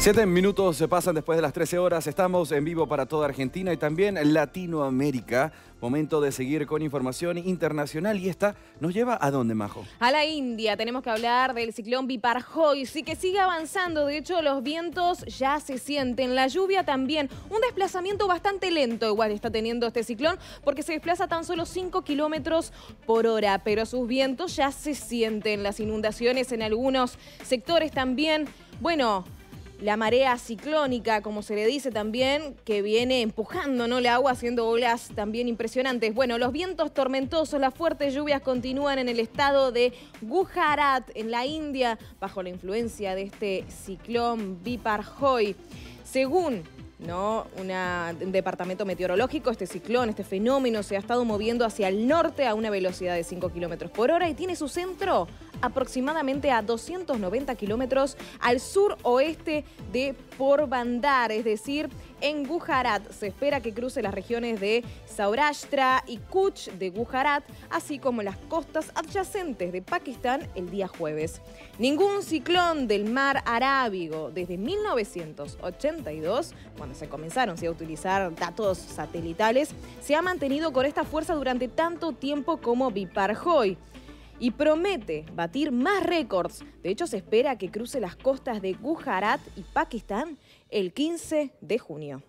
Siete minutos se pasan después de las 13 horas. Estamos en vivo para toda Argentina y también Latinoamérica. Momento de seguir con información internacional. ¿Y esta nos lleva a dónde, Majo? A la India. Tenemos que hablar del ciclón Biparjoy. Sí que sigue avanzando. De hecho, los vientos ya se sienten. La lluvia también. Un desplazamiento bastante lento igual está teniendo este ciclón porque se desplaza tan solo 5 kilómetros por hora. Pero sus vientos ya se sienten. Las inundaciones en algunos sectores también. Bueno, la marea ciclónica, como se le dice también, que viene empujando ¿no? el agua, haciendo olas también impresionantes. Bueno, los vientos tormentosos, las fuertes lluvias continúan en el estado de Gujarat, en la India, bajo la influencia de este ciclón Biparjoy. Según ¿no? un departamento meteorológico, este ciclón, este fenómeno se ha estado moviendo hacia el norte a una velocidad de 5 kilómetros por hora y tiene su centro aproximadamente a 290 kilómetros al sur-oeste de Porbandar, es decir, en Gujarat. Se espera que cruce las regiones de Saurashtra y Kutch de Gujarat, así como las costas adyacentes de Pakistán el día jueves. Ningún ciclón del mar Arábigo desde 1982, cuando se comenzaron a utilizar datos satelitales, se ha mantenido con esta fuerza durante tanto tiempo como Biparjoy y promete batir más récords. De hecho, se espera que cruce las costas de Gujarat y Pakistán el 15 de junio.